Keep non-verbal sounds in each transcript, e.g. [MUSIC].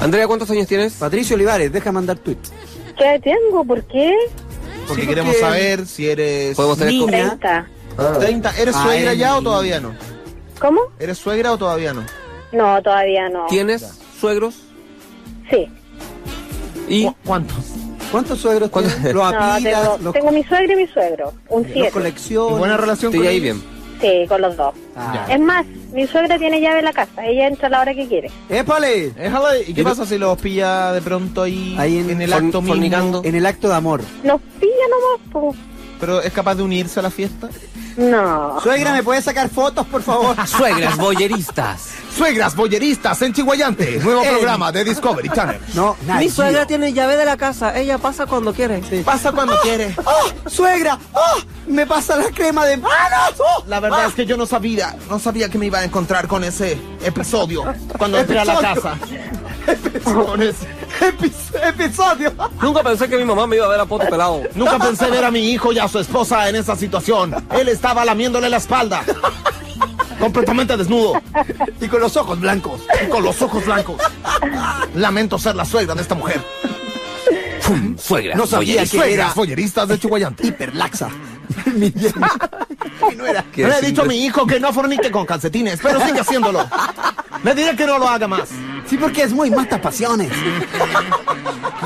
Andrea, ¿cuántos años tienes? Patricio Olivares, deja mandar tweet. ¿Qué tengo? ¿Por qué? Porque Sí, queremos porque- saber si eres Podemos tener... Niña. 30. 30. ¿Eres Ay, suegra ya o todavía no? ¿Cómo? ¿Eres suegra o todavía no? No, todavía no. ¿Tienes suegros? Sí. Y... ¿Cu- ¿Cuántos? ¿Cuántos suegros ¿Cuántos? tienes? Los [LAUGHS] No, apilas, tengo, los, tengo mi suegro y mi suegro. Un los 7. colecciones. ¿Buena relación Estoy con ahí ellos? bien. Sí, con los dos. Ah. Es más, mi suegra tiene llave en la casa. Ella entra a la hora que quiere. ¡Épale! Déjala, ¿Y qué ¿Y pasa si los pilla de pronto ahí, Ahí en- en, el acto mismo? fornicando? En el acto de amor. Nos pilla nomás, po. ¿Pero es capaz de unirse a la fiesta? No. Suegra, ¿me puedes sacar fotos, por favor? [LAUGHS] Suegras boyeristas. Suegras boyeristas en Chihuayante. Nuevo programa de Discovery Channel. No, nada. Mi suegra tiene llave de la casa. Ella pasa cuando quiere. Pasa cuando quiere. ¡Oh, suegra! ¡Oh! ¡Me pasa la crema de manos! ¡Oh! La verdad es que yo no sabía, no sabía que me iba a encontrar con ese episodio cuando entré a la casa. Con ese- Epi- episodio. Nunca pensé que mi mamá me iba a ver a poto pelado. Nunca pensé ver a mi hijo y a su esposa en esa situación. Él estaba lamiéndole la espalda. Completamente desnudo Y con los ojos blancos. y con los ojos blancos. Lamento ser la suegra de esta mujer. Suegras No sabía que era Suegras folleristas de Chihuayante. hiperlaxa. [LAUGHS] Mi. Y no era. Le he dicho a mi hijo que no fornique con calcetines, pero sigue haciéndolo. Le diré que no lo haga más. Sí, porque es muy mata pasiones.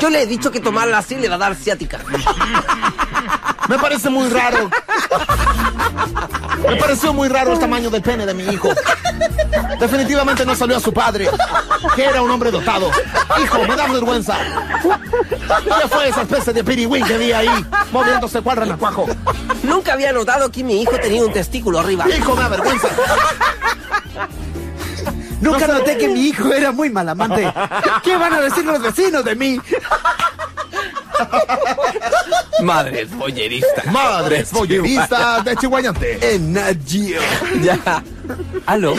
Yo le he dicho que tomarla así le va a dar ciática. Me parece muy raro. Me pareció muy raro el tamaño del pene de mi hijo. Definitivamente no salió a su padre, que era un hombre dotado. Hijo, me da vergüenza. ¿Qué fue esa especie de pirigüín que vi ahí, moviéndose cual renacuajo? Nunca había notado que mi hijo tenía un testículo arriba. Hijo, me da vergüenza. Nunca noté que mi hijo era muy mal amante. ¿Qué van a decir los vecinos de mí? Madres boyeristas. Madres bolleristas de Chihuayante. En Nat Geo. Ya. Aló.